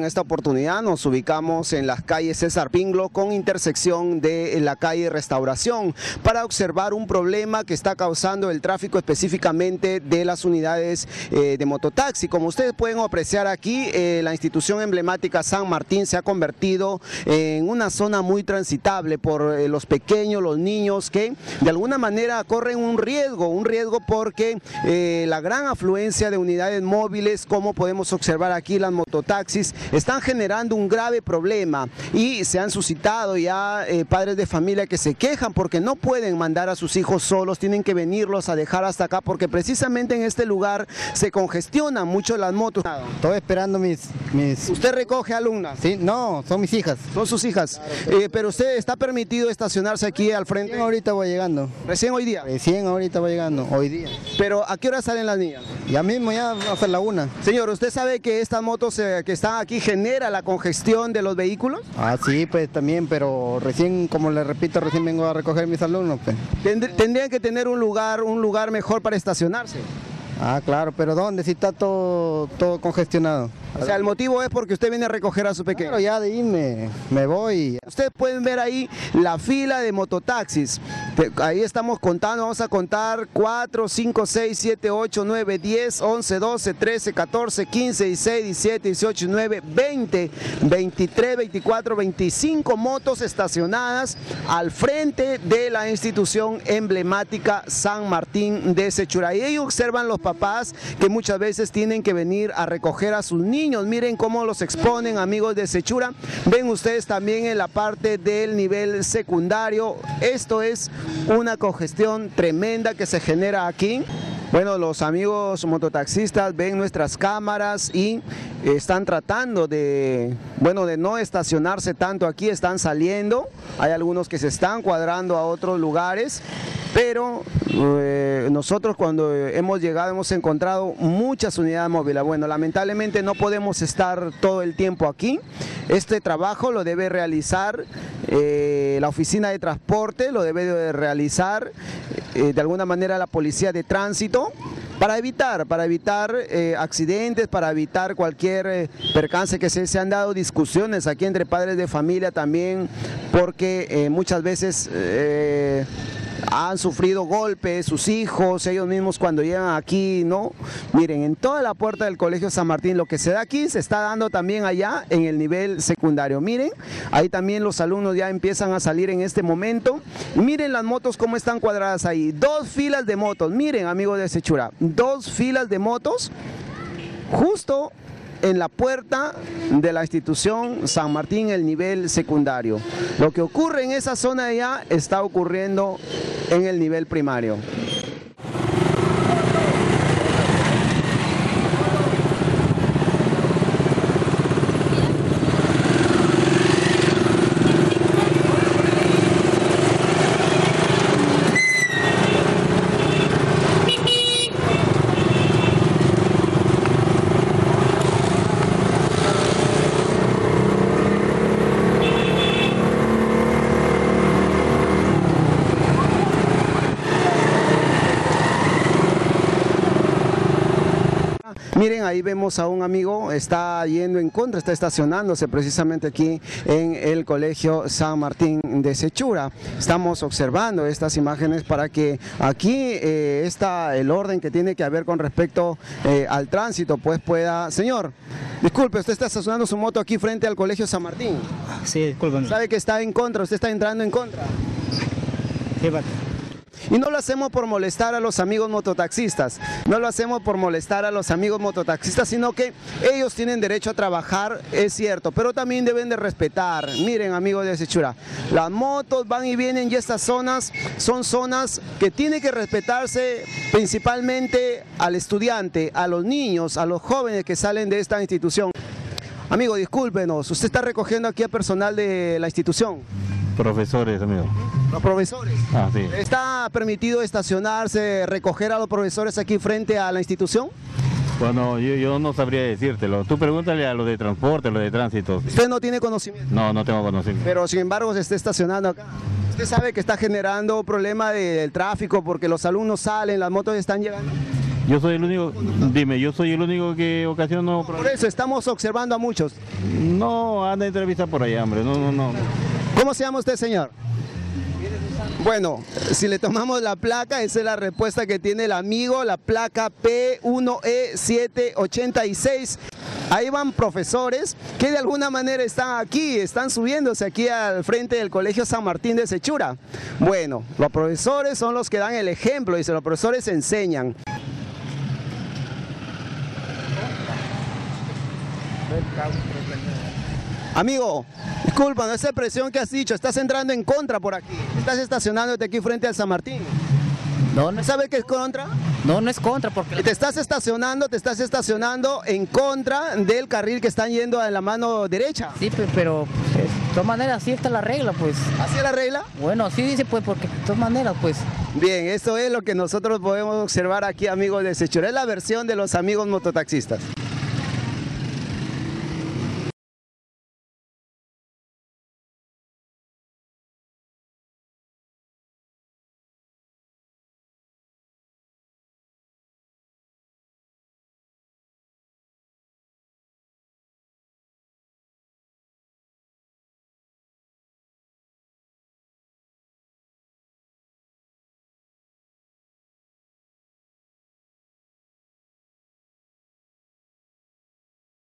En esta oportunidad nos ubicamos en las calles César Pinglo con intersección de la calle Restauración para observar un problema que está causando el tráfico específicamente de las unidades eh, de mototaxi. Como ustedes pueden apreciar aquí, eh, la institución emblemática San Martín se ha convertido en una zona muy transitable por eh, los pequeños, los niños que de alguna manera corren un riesgo, un riesgo porque la gran afluencia de unidades móviles, como podemos observar aquí las mototaxis, están generando un grave problema y se han suscitado ya eh, padres de familia que se quejan porque no pueden mandar a sus hijos solos, tienen que venirlos a dejar hasta acá porque precisamente en este lugar se congestionan mucho las motos. Estoy esperando mis... mis... ¿Usted recoge alumnas? Sí, no, son mis hijas. Son sus hijas. Eh, pero usted está permitido estacionarse aquí al frente. Recién ahorita voy llegando. ¿Recién hoy día? Recién ahorita voy llegando, hoy día. ¿Pero a qué hora salen las niñas? Ya mismo, ya va a ser la una. Señor, ¿usted sabe que estas motos eh, que están aquí genera la congestión de los vehículos? Ah, sí, pues también, pero recién, como le repito, recién vengo a recoger mis alumnos. Pues. Tendrían que tener un lugar, un lugar mejor para estacionarse. Ah, claro, pero ¿dónde? Si está todo, todo congestionado. O sea, el motivo es porque usted viene a recoger a su pequeño. Claro, ya de irme, me voy. Ustedes pueden ver ahí la fila de mototaxis. Ahí estamos contando, vamos a contar 4, 5, 6, 7, 8, 9, 10, 11, 12, 13, 14, 15, 16, 17, 18, 19, 20, 23, 24, 25 motos estacionadas al frente de la institución emblemática San Martín de Sechura. Y ahí observan los papás que muchas veces tienen que venir a recoger a sus niños. Miren cómo los exponen amigos de Sechura. Ven ustedes también en la parte del nivel secundario. Esto es una congestión tremenda que se genera aquí. Bueno, los amigos mototaxistas ven nuestras cámaras y están tratando de, bueno, de no estacionarse tanto aquí, están saliendo. Hay algunos que se están cuadrando a otros lugares, pero eh, nosotros cuando hemos llegado hemos encontrado muchas unidades móviles. Bueno, lamentablemente no podemos estar todo el tiempo aquí. Este trabajo lo debe realizar eh, la oficina de transporte, lo debe realizar eh, de alguna manera la policía de tránsito para evitar, para evitar eh, accidentes, para evitar cualquier eh, percance que se, se, han dado discusiones aquí entre padres de familia también, porque muchas veces han sufrido golpes, sus hijos, ellos mismos cuando llegan aquí, ¿no? Miren, en toda la puerta del Colegio San Martín, lo que se da aquí se está dando también allá en el nivel secundario. Miren, ahí también los alumnos ya empiezan a salir en este momento. Miren las motos cómo están cuadradas ahí. Dos filas de motos, miren amigos de Sechura, dos filas de motos justo en la puerta de la institución San Martín el nivel secundario. Lo que ocurre en esa zona ya está ocurriendo en el nivel primario. Miren, ahí vemos a un amigo, está yendo en contra, está estacionándose precisamente aquí en el Colegio San Martín de Sechura. Estamos observando estas imágenes para que aquí eh, está el orden que tiene que haber con respecto eh, al tránsito, pues pueda... Señor, disculpe, usted está estacionando su moto aquí frente al Colegio San Martín. Sí, disculpe. ¿Sabe que está en contra? ¿Usted está entrando en contra? Sí, y no lo hacemos por molestar a los amigos mototaxistas, no lo hacemos por molestar a los amigos mototaxistas, sino que ellos tienen derecho a trabajar, es cierto, pero también deben de respetar. Miren amigos de Sechura, las motos van y vienen y estas zonas son zonas que tienen que respetarse principalmente al estudiante, a los niños, a los jóvenes que salen de esta institución. Amigo, discúlpenos, usted está recogiendo aquí a personal de la institución. Profesores, amigo. Los profesores. Ah, sí. ¿Está permitido estacionarse, recoger a los profesores aquí frente a la institución? Bueno, yo, no sabría decírtelo. Tú pregúntale a los de transporte, a los de tránsito. ¿Usted no tiene conocimiento? No, no tengo conocimiento. Pero sin embargo se está estacionando acá. ¿Usted sabe que está generando problema del tráfico porque los alumnos salen, las motos están llegando? Yo soy el único, dime, yo soy el único que ocasiono Por problemas. eso estamos observando a muchos. No, anda entrevista por allá, hombre, no, no, no. ¿Cómo se llama usted, señor? Bueno, si le tomamos la placa, esa es la respuesta que tiene el amigo, la placa E P1E786. Ahí van profesores que de alguna manera están aquí, están subiéndose aquí al frente del Colegio San Martín de Sechura. Bueno, los profesores son los que dan el ejemplo, dice, los profesores enseñan. Amigo, disculpa, no esa expresión que has dicho, estás entrando en contra por aquí. Estás estacionándote aquí frente al San Martín. No, no es, ¿Sabes qué es contra? no, no es contra, porque Te estás estacionando, te estás estacionando en contra del carril que están yendo en la mano derecha. sí, pe- pero pues, de todas maneras, así está la regla, pues. ¿Así es la regla? Bueno, así dice, pues, porque de todas maneras, pues. Bien, eso es lo que nosotros podemos observar aquí, amigos de Sechura. Es la versión de los amigos mototaxistas.